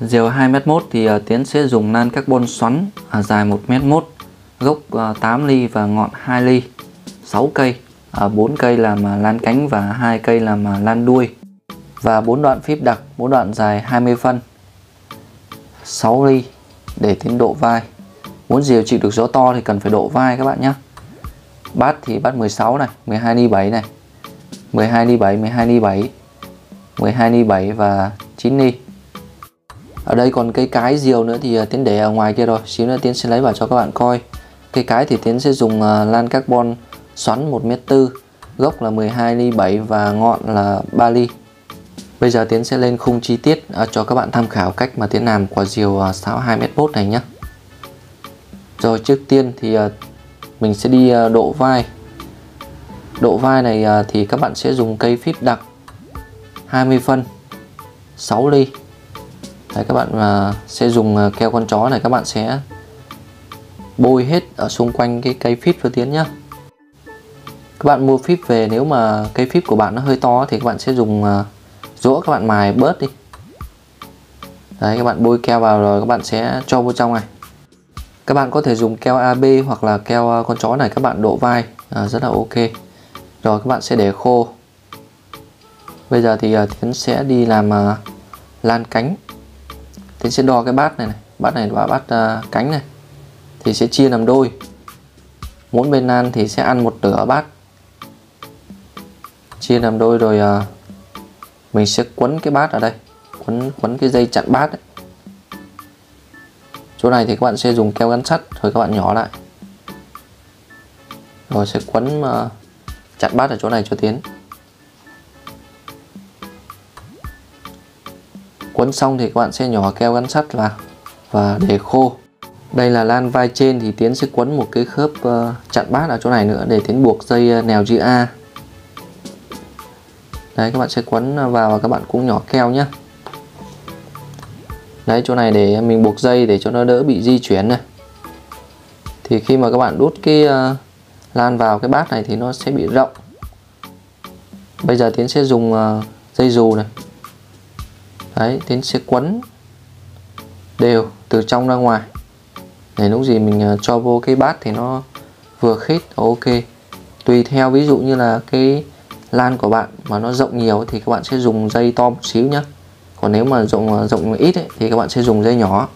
Diều 2m1 thì uh, Tiến sẽ dùng nan carbon xoắn uh, dài 1m1 gốc ờ, uh, 8 ly và ngọn 2 ly 6 cây à, uh, 4 cây làm uh, lan cánh và 2 cây làm uh, lan đuôi. Và 4 đoạn phíp đặc 4 đoạn dài 20 phân 6 ly để tiến độ vai. Muốn diều chịu được gió to thì cần phải độ vai các bạn nhé bát thì bát 16 này 12 ly 7 này 12 ly 7 12 ly 7 12 ly 7 và 9 ly ở đây còn cây cái diều nữa thì à, tiến để ở ngoài kia rồi. Xíu nữa tiến sẽ lấy vào cho các bạn coi. Cây cái thì tiến sẽ dùng à, lan carbon xoắn 1 m tư, gốc là 12 ly 7 và ngọn là 3 ly. Bây giờ Tiến sẽ lên khung chi tiết à, cho các bạn tham khảo cách mà Tiến làm quả diều sáo 2 m bốt này nhé Rồi trước tiên thì mình sẽ đi độ vai. Độ vai này thì các bạn sẽ dùng cây phít đặc 20 phân 6 ly. Đấy, các bạn uh, sẽ dùng à, keo con chó này các bạn sẽ bôi hết ở xung quanh cái cây phít cho tiến nhá. Các bạn mua phíp về nếu mà cây phíp của bạn nó hơi to thì các bạn sẽ dùng à, uh, rũa các bạn mài bớt đi. Đấy các bạn bôi keo vào rồi các bạn sẽ cho vô trong này. Các bạn có thể dùng keo AB hoặc là keo con chó này các bạn độ vai à, rất là ok. Rồi các bạn sẽ để khô. Bây giờ thì uh, tiến sẽ đi làm uh, lan cánh. Tiến sẽ đo cái bát này này. Bát này và bát uh, cánh này. Thì sẽ chia làm đôi. Mỗi bên ăn thì sẽ ăn một nửa bát. Chia làm đôi rồi uh, Mình sẽ quấn cái bát ở đây. Quấn, quấn cái dây chặn bát ấy. Chỗ này thì các bạn sẽ dùng keo gắn sắt Rồi các bạn nhỏ lại. Rồi sẽ quấn uh, chặn bát ở chỗ này cho Tiến. Quấn xong thì các bạn sẽ nhỏ keo gắn sắt vào và để khô. Đây là lan vai trên thì Tiến sẽ quấn một cái khớp uh, chặn bát ở chỗ này nữa để Tiến buộc dây ờ, nèo chữ A. Đấy các bạn sẽ quấn vào và các bạn cũng nhỏ keo nhé. Đấy chỗ này để mình buộc dây để cho nó đỡ bị di chuyển này. Thì khi mà các bạn đút cái uh, lan vào cái bát này thì nó sẽ bị rộng. Bây giờ Tiến sẽ dùng uh, dây dù này đấy tiến sẽ quấn đều từ trong ra ngoài. Để lúc gì mình à, cho vô cái bát thì nó vừa khít ok. Tùy theo ví dụ như là cái lan của bạn mà nó rộng nhiều thì các bạn sẽ dùng dây to một xíu nhé còn nếu mà rộng à, rộng ít ấy, thì các bạn sẽ dùng dây nhỏ.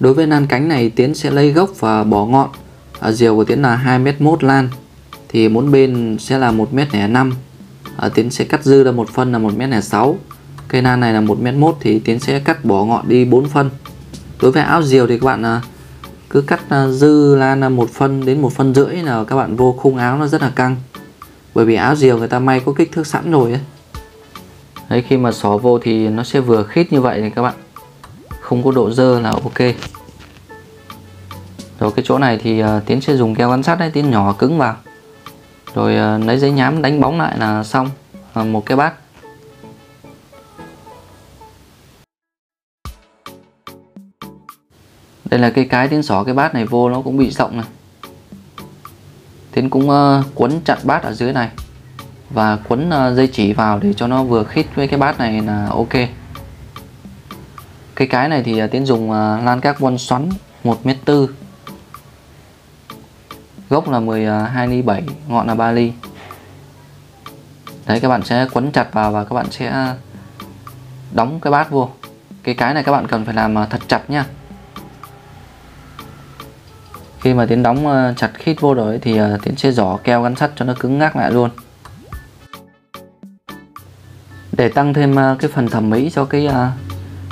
Đối với lan cánh này tiến sẽ lấy gốc và bỏ ngọn. Ở diều của tiến là 2 m một lan thì mỗi bên sẽ là 1m05 ở tiến sẽ cắt dư ra một phân là 1 m sáu cây nan này là 1m1 thì Tiến sẽ cắt bỏ ngọn đi 4 phân. Đối với áo diều thì các bạn à, cứ cắt à, dư lan một phân đến một phân rưỡi là các bạn vô khung áo nó rất là căng. Bởi vì áo diều người ta may có kích thước sẵn rồi ấy. Đấy khi mà xỏ vô thì nó sẽ vừa khít như vậy này các bạn không có độ dơ là ok. Rồi cái chỗ này thì uh, Tiến sẽ dùng keo gắn sắt đấy Tiến nhỏ cứng vào. Rồi uh, lấy giấy nhám đánh bóng lại là xong. Uh, một cái bát. Đây là cái cái tiến xỏ cái bát này vô nó cũng bị rộng này. Tiến cũng uh, quấn chặt bát ở dưới này. Và quấn uh, dây chỉ vào để cho nó vừa khít với cái bát này là ok. Cái cái này thì uh, tiến dùng uh, lan carbon xoắn 1 m tư. Gốc là 12 ly 7 ngọn là 3 ly. Đấy các bạn sẽ quấn chặt vào và các bạn sẽ đóng cái bát vô. Cái cái này các bạn cần phải làm thật chặt nha khi mà tiến đóng ờ, chặt khít vô rồi thì ờ, tiến sẽ giỏ keo gắn sắt cho nó cứng ngắc lại luôn. Để tăng thêm ờ, cái phần thẩm mỹ cho cái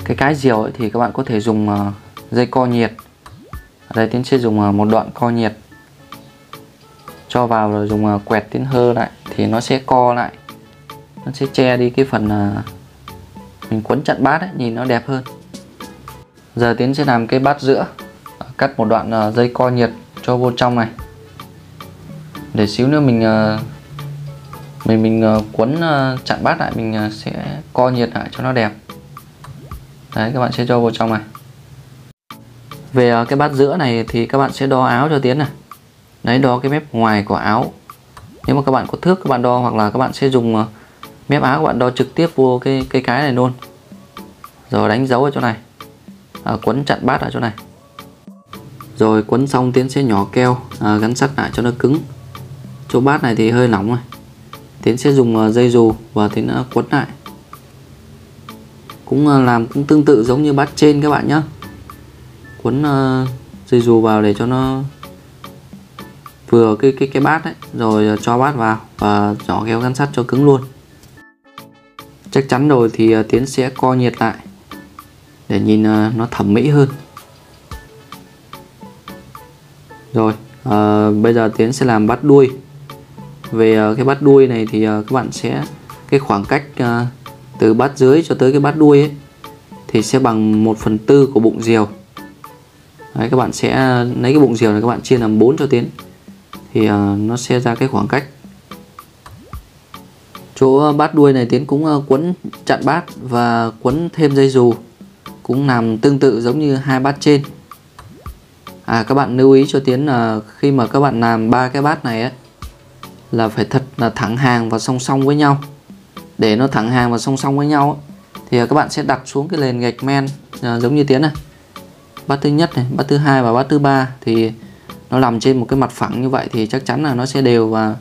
cái cái diều ấy, thì các bạn có thể dùng dây co nhiệt. Ở đây tiến sẽ dùng một đoạn co nhiệt. Cho vào rồi dùng quẹt tiến hơ lại thì nó sẽ co lại. Nó sẽ che đi cái phần mình quấn chặn bát ấy, nhìn nó đẹp hơn. Giờ tiến sẽ làm cái bát giữa cắt một đoạn ờ, dây co nhiệt cho vô trong này. Để xíu nữa mình ờ, mình mình ờ, quấn chặn bát lại mình sẽ co nhiệt lại cho nó đẹp. Đấy các bạn sẽ cho vô trong này. Về cái bát giữa này thì các bạn sẽ đo áo cho tiến này. Đấy đo cái mép ngoài của áo. Nếu mà các bạn có thước các bạn đo hoặc là các bạn sẽ dùng mép áo các bạn đo trực tiếp vô cái cái cái này luôn. Rồi đánh dấu ở chỗ này. À, quấn chặn bát ở chỗ này rồi quấn xong tiến sẽ nhỏ keo à, gắn sắt lại cho nó cứng. Chỗ bát này thì hơi nóng rồi. Tiến sẽ dùng à, dây dù và tiến quấn lại. Cũng à, làm cũng tương tự giống như bát trên các bạn nhé quấn uh, dây dù vào để cho nó vừa cái cái cái bát ấy rồi cho bát vào và nhỏ keo gắn sắt cho cứng luôn. Chắc chắn rồi thì uh, tiến sẽ co nhiệt lại để nhìn uh, nó thẩm mỹ hơn rồi à, bây giờ tiến sẽ làm bắt đuôi. Về ờ, cái bắt đuôi này thì ờ, các bạn sẽ cái khoảng cách từ bát dưới cho tới cái bát đuôi ấy thì sẽ bằng 1 phần tư của bụng diều. Đấy, các bạn sẽ lấy cái bụng diều này các bạn chia làm 4 cho tiến. Thì uh, nó sẽ ra cái khoảng cách. Chỗ bát đuôi này tiến cũng uh, quấn chặn bát và quấn thêm dây dù cũng làm tương tự giống như hai bát trên à các bạn lưu ý cho tiến là khi mà các bạn làm ba cái bát này ấy là phải thật là thẳng hàng và song song với nhau. Để nó thẳng hàng và song song với nhau ấy, thì các bạn sẽ đặt xuống cái nền gạch men à, giống như tiến này. Bát thứ nhất này bát thứ hai và bát thứ ba thì nó nằm trên một cái mặt phẳng như vậy thì chắc chắn là nó sẽ đều và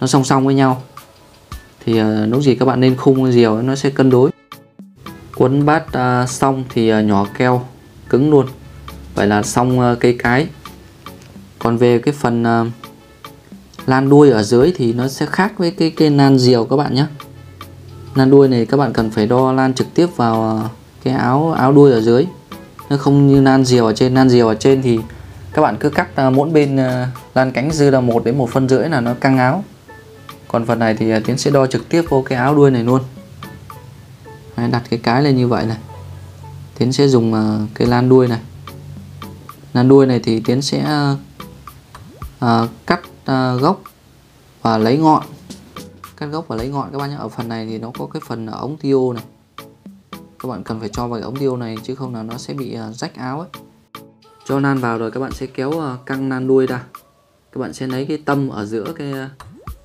nó song song với nhau. Thì à, lúc gì các bạn nên khung diều nó sẽ cân đối. Quấn bát à, xong thì à, nhỏ keo cứng luôn vậy là xong ờ, cây cái. Còn về cái phần ờ, lan đuôi ở dưới thì nó sẽ khác với cái cây nan diều các bạn nhé. Lan đuôi này các bạn cần phải đo lan trực tiếp vào ờ, cái áo áo đuôi ở dưới. Nó không như nan diều ở trên. Nan diều ở trên thì các bạn cứ cắt mỗi bên lan cánh dư là một đến một phân rưỡi là nó căng áo. Còn phần này thì tiến sẽ đo trực tiếp vô cái áo đuôi này luôn. Đấy, đặt cái cái lên như vậy này. Tiến sẽ dùng cái lan đuôi này là đuôi này thì tiến sẽ uh, cắt uh, gốc và lấy ngọn. Cắt gốc và lấy ngọn các bạn nhé ở phần này thì nó có cái phần ống tiêu này. Các bạn cần phải cho vào cái ống tiêu này chứ không là nó sẽ bị uh, rách áo ấy. Cho nan vào rồi các bạn sẽ kéo uh, căng nan đuôi ra. Các bạn sẽ lấy cái tâm ở giữa cái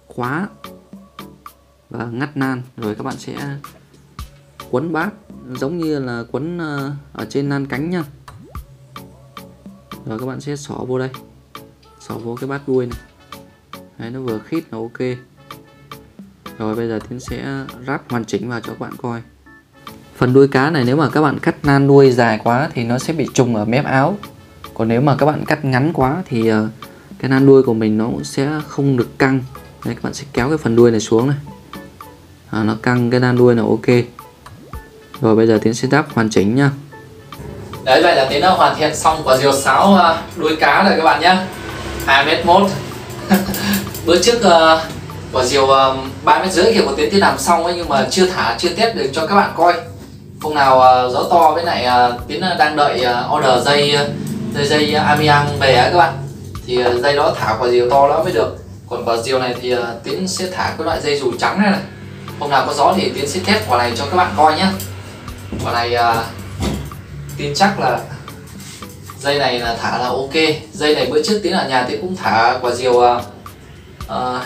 khóa và ngắt nan. Rồi các bạn sẽ quấn bát giống như là quấn ở trên nan cánh nha và các bạn sẽ xỏ vô đây. Xỏ vô cái bát đuôi này. Đấy, nó vừa khít là ok. Rồi bây giờ tiến sẽ ráp hoàn chỉnh vào cho các bạn coi. Phần đuôi cá này nếu mà các bạn cắt nan đuôi dài quá thì nó sẽ bị trùng ở mép áo. Còn nếu mà các bạn cắt ngắn quá thì ờ, cái nan đuôi của mình nó cũng sẽ không được căng. Đây, các bạn sẽ kéo cái phần đuôi này xuống này. À, nó căng cái nan đuôi là ok. Rồi bây giờ tiến sẽ ráp hoàn chỉnh nha. Đấy vậy là Tiến đã hoàn thiện xong quả diều sáo à, đuôi cá rồi các bạn nhé. 2 mét mốt. Bữa trước uh, quả diều ờ, ba 3 mét rưỡi kiểu của Tiến Tiến làm xong ấy nhưng mà chưa thả chưa test được cho các bạn coi. Hôm nào uh, gió to với lại uh, Tiến đang đợi uh, order dây dây dây amiang về á các bạn. Thì dây đó thả quả diều to lắm mới được. Còn quả diều này thì Tiến sẽ thả cái loại dây dù trắng này này. Hôm nào có gió thì Tiến sẽ test quả này cho các bạn coi nhé. Quả này uh, tin chắc là dây này là thả là ok. Dây này bữa trước tiến ở nhà tiến cũng thả quả diều uh,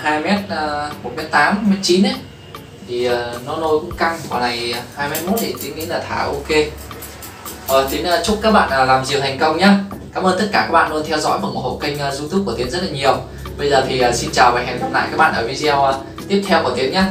2 m uh, 1 m 8 m 9 ấy thì uh, nó nôi cũng căng quả này 2 m 1 thì tiến nghĩ là thả ok. Uh, tiến uh, chúc các bạn uh, làm diều thành công nhé cảm ơn tất cả các bạn luôn theo dõi và ủng hộ kênh uh, youtube của tiến rất là nhiều. Bây giờ thì uh, xin chào và hẹn gặp lại các bạn ở video uh, tiếp theo của tiến nhé